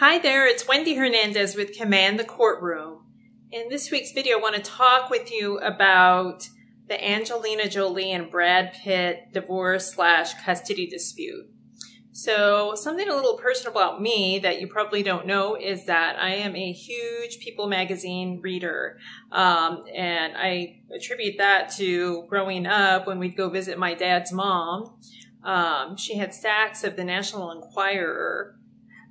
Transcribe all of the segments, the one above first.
Hi there, it's Wendy Hernandez with Command the Courtroom. In this week's video, I want to talk with you about the Angelina Jolie and Brad Pitt divorce slash custody dispute. So something a little personal about me that you probably don't know is that I am a huge People magazine reader. Um, and I attribute that to growing up when we'd go visit my dad's mom. Um, she had stacks of the National Enquirer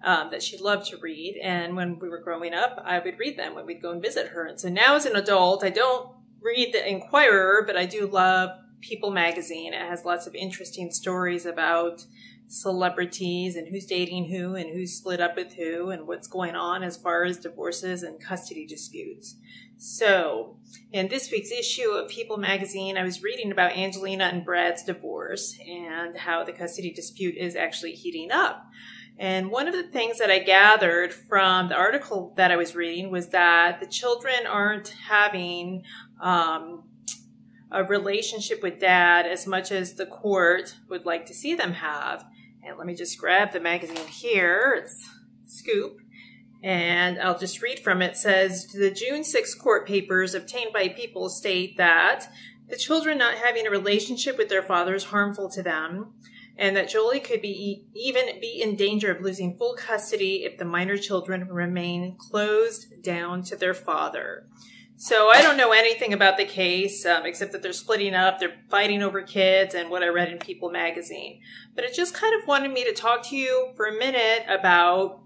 um, that she loved to read. And when we were growing up, I would read them when we'd go and visit her. And so now as an adult, I don't read the Enquirer, but I do love People magazine. It has lots of interesting stories about celebrities and who's dating who and who's split up with who and what's going on as far as divorces and custody disputes. So, in this week's issue of People magazine, I was reading about Angelina and Brad's divorce and how the custody dispute is actually heating up. And one of the things that I gathered from the article that I was reading was that the children aren't having um, a relationship with dad as much as the court would like to see them have. And let me just grab the magazine here. It's Scoop. And I'll just read from it. it says the June 6 court papers obtained by People state that the children not having a relationship with their father is harmful to them and that Jolie could be even be in danger of losing full custody if the minor children remain closed down to their father. So I don't know anything about the case um, except that they're splitting up, they're fighting over kids, and what I read in People magazine. But it just kind of wanted me to talk to you for a minute about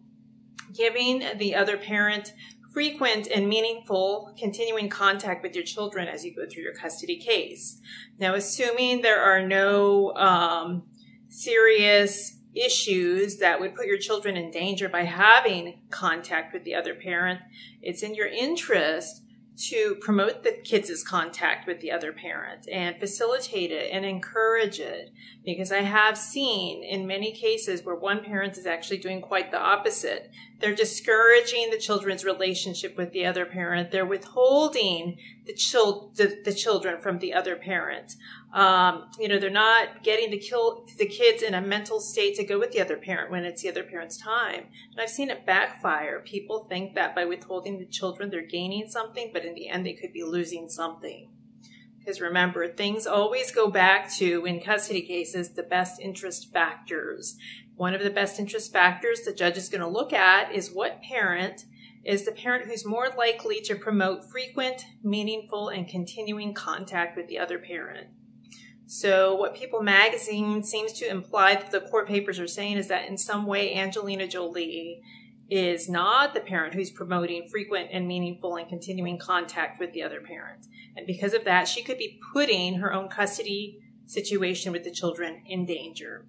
giving the other parent frequent and meaningful continuing contact with your children as you go through your custody case. Now, assuming there are no um, serious issues that would put your children in danger by having contact with the other parent, it's in your interest to promote the kids' contact with the other parent and facilitate it and encourage it. Because I have seen in many cases where one parent is actually doing quite the opposite. They're discouraging the children's relationship with the other parent. They're withholding the, chil- the, the children from the other parent. Um, you know, they're not getting the, kill- the kids in a mental state to go with the other parent when it's the other parent's time. And I've seen it backfire. People think that by withholding the children, they're gaining something, but in the end, they could be losing something. Because remember, things always go back to, in custody cases, the best interest factors. One of the best interest factors the judge is going to look at is what parent is the parent who's more likely to promote frequent, meaningful, and continuing contact with the other parent. So, what People magazine seems to imply that the court papers are saying is that in some way Angelina Jolie is not the parent who's promoting frequent and meaningful and continuing contact with the other parent. And because of that, she could be putting her own custody situation with the children in danger.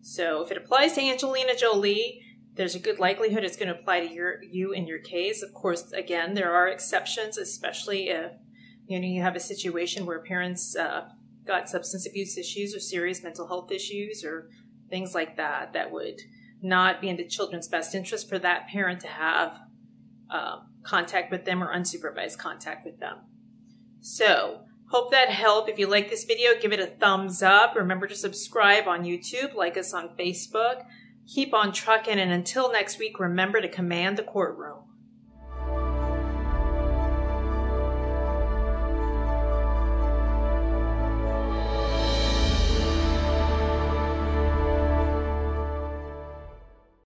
So if it applies to Angelina Jolie, there's a good likelihood it's going to apply to your you in your case. Of course, again, there are exceptions, especially if you know you have a situation where parents uh, got substance abuse issues or serious mental health issues or things like that that would not be in the children's best interest for that parent to have uh, contact with them or unsupervised contact with them. So, hope that helped. If you like this video, give it a thumbs up. Remember to subscribe on YouTube, like us on Facebook. Keep on trucking, and until next week, remember to command the courtroom.